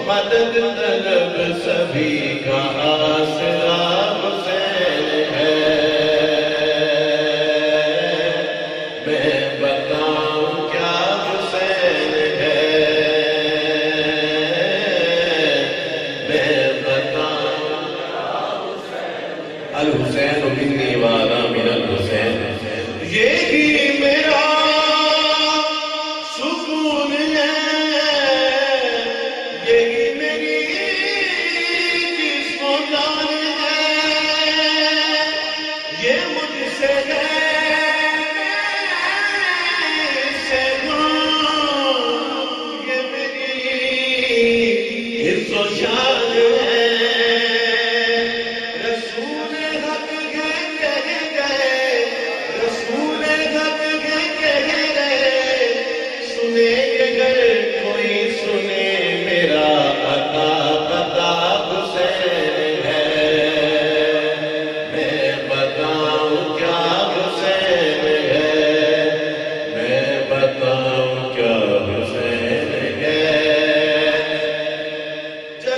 मदद तलब सभी कहा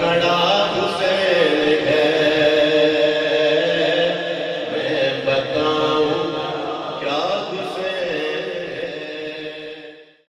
ಕಣಾ